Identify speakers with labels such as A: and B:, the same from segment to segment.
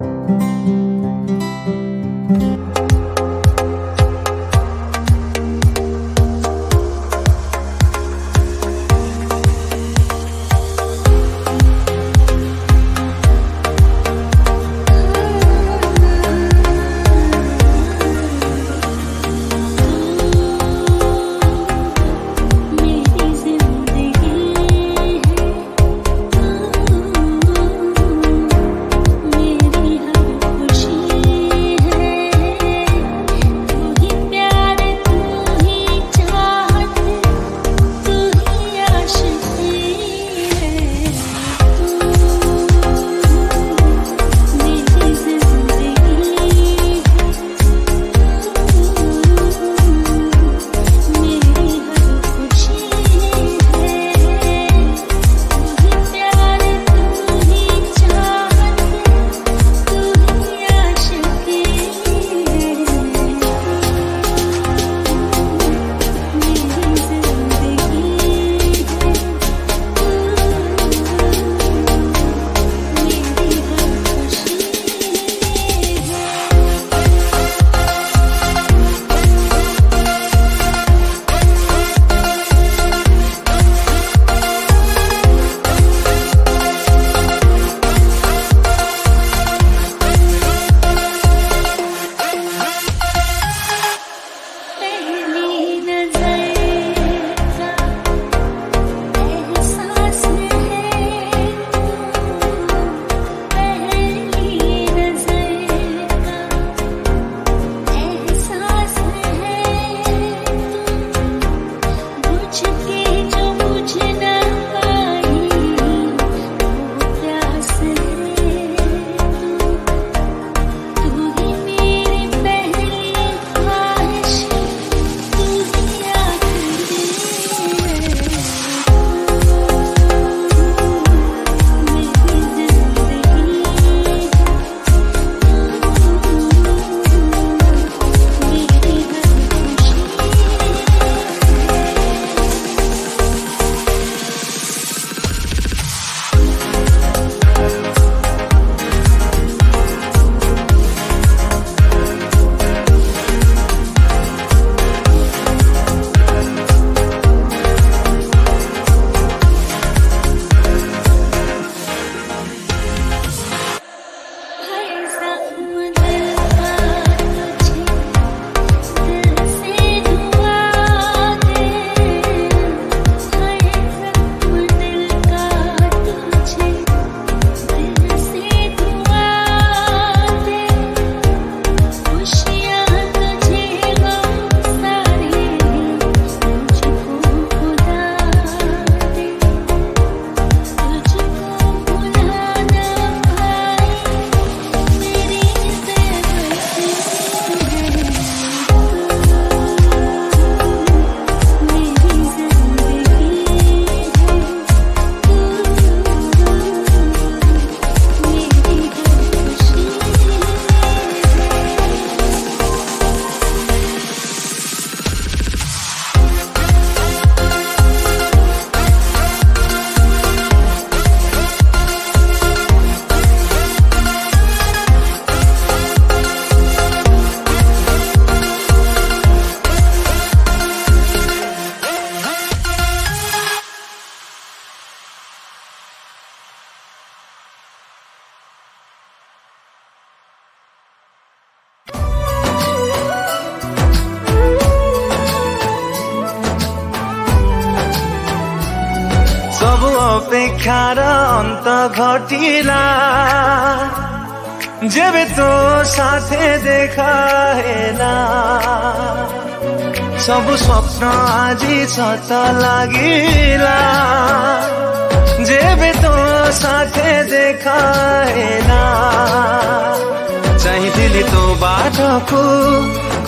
A: you
B: পরীক্ষার অন্ত ঘটিলা যেবে তো সাথে দেখা হেলা সব স্বপ্ন আজি সত লাগিলা যেবে তো সাথে দেখা হেলা চাইছিলি তো বাটকু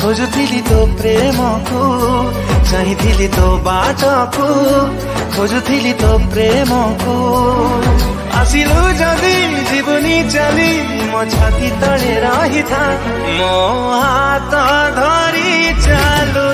B: ଖୋଜୁଥିଲି ତୋ ପ୍ରେମକୁ ଚାହିଁଥିଲି ତୋ ବାଟକୁ ଖୋଜୁଥିଲି ତୋ ପ୍ରେମକୁ ଆସିଲୁ ଯଦି ଯିବୁନି ଚାଲି ମୋ ଛାତି ତଳେ ରହିଥା ମୋ ହାତ ଧରି ଚାଲୁ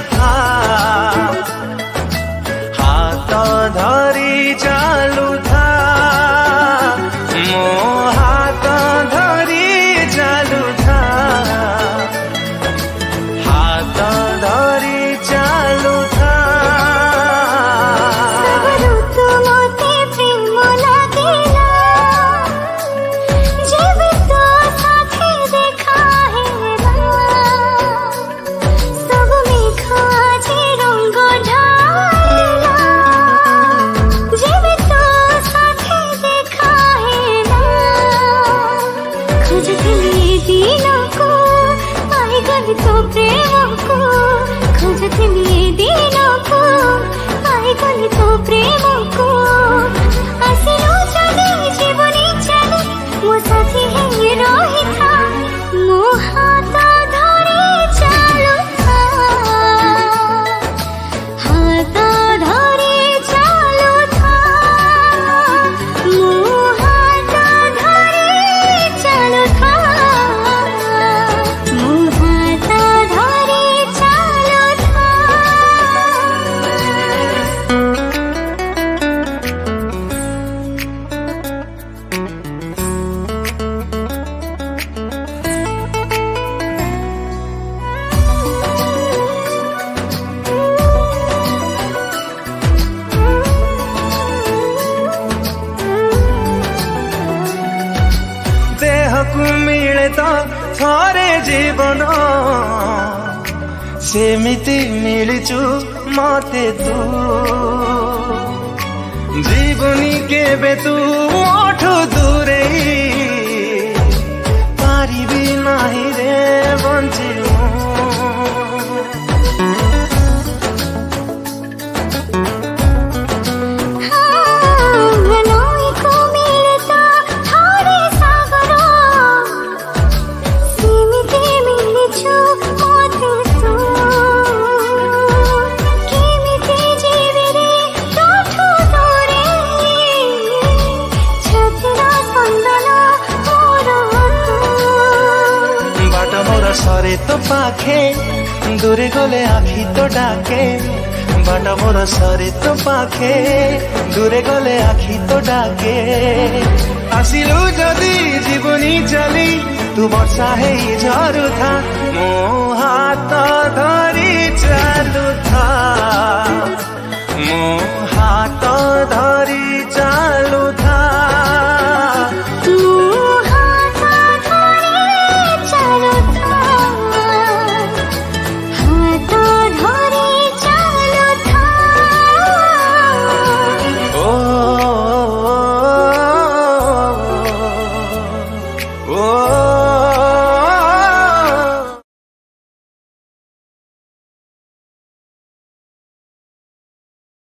B: ସେମିତି ମିଳିଛୁ ମତେ ତୁ ଜୀବନୀ କେବେ ତୁ ମୋଠୁ ଦୂରେଇ ପାରିବି ନାହିଁ ରେ ବଞ୍ଚି তো পাখে দূরে গলে আখি তো ডাকে বাটা বড় সরে তো পাখে দূরে গলে আখি তো ডাকে আসিল যদি জীবনী চলি তু বর্ষা হেই থা মো হাত ধরি চালু থা মো হাত ধরি চালু থা